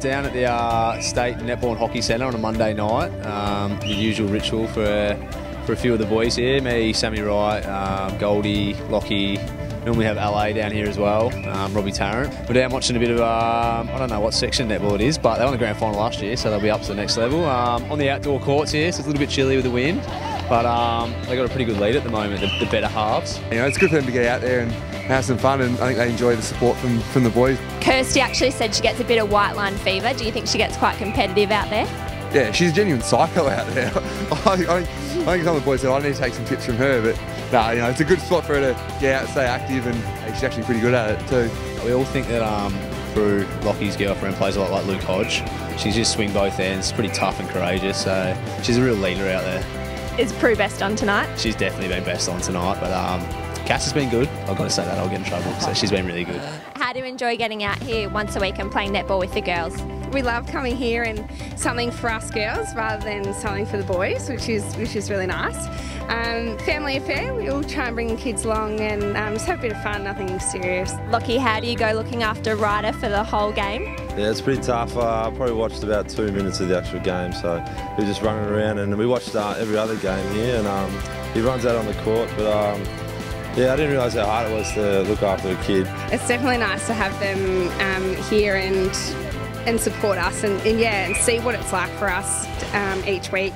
down at the uh, State Netball Hockey Centre on a Monday night. Um, the usual ritual for for a few of the boys here. Me, Sammy Wright, um, Goldie, Lockie. Normally have LA down here as well, um, Robbie Tarrant. We're down watching a bit of, um, I don't know what section netball it is, but they won the grand final last year, so they'll be up to the next level. Um, on the outdoor courts here, so it's a little bit chilly with the wind, but um, they got a pretty good lead at the moment, the, the better halves. You know, it's good for them to get out there and have some fun, and I think they enjoy the support from, from the boys. Kirsty actually said she gets a bit of white line fever. Do you think she gets quite competitive out there? Yeah, she's a genuine psycho out there. I, I, I think some of the boys said I need to take some tips from her, but nah, you know, it's a good spot for her to get out, and stay active, and she's actually pretty good at it too. We all think that um, Prue, Lockie's girlfriend, plays a lot like Luke Hodge. She's just swing both ends, pretty tough and courageous, so she's a real leader out there. Is Prue best on tonight? She's definitely been best on tonight, but um, Cass has been good. I've got to say that, I'll get in trouble, so she's been really good. How do you enjoy getting out here once a week and playing netball with the girls? We love coming here and something for us girls rather than something for the boys, which is which is really nice. Um, family affair, we all try and bring the kids along and um, just have a bit of fun, nothing serious. Lockie, how do you go looking after Ryder for the whole game? Yeah, it's pretty tough. Uh, I probably watched about two minutes of the actual game, so he was just running around, and we watched uh, every other game here, and um, he runs out on the court, but um, yeah, I didn't realise how hard it was to look after a kid. It's definitely nice to have them um, here and and support us and, and, yeah and see what it's like for us um, each week